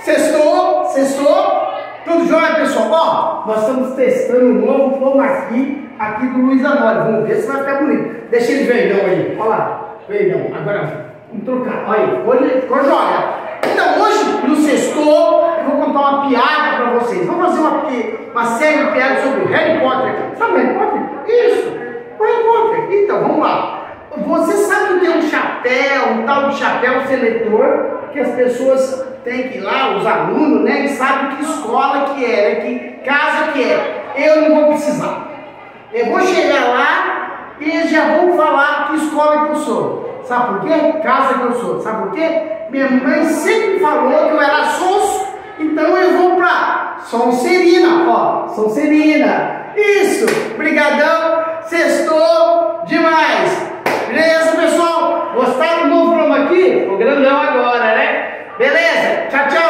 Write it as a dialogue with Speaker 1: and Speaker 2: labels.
Speaker 1: Sextou, sextou. Tudo jóia, pessoal? Ó, nós estamos testando um novo ploma aqui, do Luiz Amora. Vamos ver se vai ficar bonito. Deixa ele verdão aí. Olha lá. Verdão. Agora, vamos trocar. Olha aí. Ficou, ficou jóia. Então, hoje, no sextou, eu vou contar uma piada pra vocês. Vamos fazer uma, uma série de piadas sobre Harry Potter. Sabe Harry Potter? Isso. Harry Potter. Então, vamos lá. Você sabe que tem um um tal de chapéu seletor, que as pessoas têm que ir lá, os alunos, né? E sabem que escola que é, né? Que casa que é. Eu não vou precisar. Eu vou chegar lá e eles já vão falar que escola que eu sou. Sabe por quê? Casa que eu sou. Sabe por quê? Minha mãe sempre falou que eu era sonso, então eu vou pra Sonserina, ó, Sonserina. grandão agora, né? Beleza? Tchau, tchau.